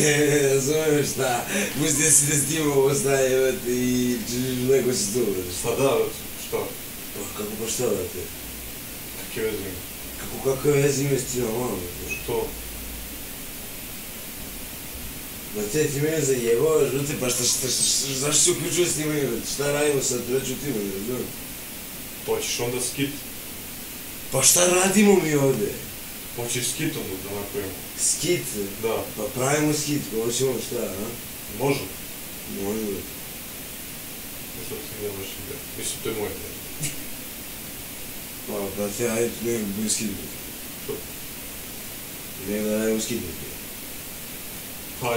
Ne razumiješ šta, pustio si da snimamo snajevati i č- neko će tu, Pa da, šta? Pa kako pa šta da te? Kakve veze ima? Kako, kakve veze imaš ti normalno? Što? Ma te ti mene zajebavaš, brate, pa šta, šta, šta, šta, zašto se uključuje snimanje, brate? Šta radimo sad, ću ti ne razumijem. Hoćeš onda skit? Pa šta radimo mi ovde? Hoćeš skitom da napravimo? Skit, Da, pa pravimo skit, pa hoćemo šta, a? može. Može, brate. Što ti ne baš ide? Mislim, to je moje ideja. Pa, brate, ajde, ne, budem skit, brate. Što? Ne, da radimo skit, brate. Pa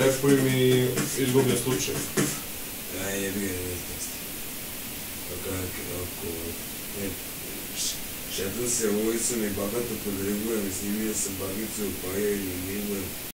Някой ми изгубен случай. Да, я вие не сте. Така, ако... Шета се улица ми бабата подривува, ми си ми се багица опая и не мила.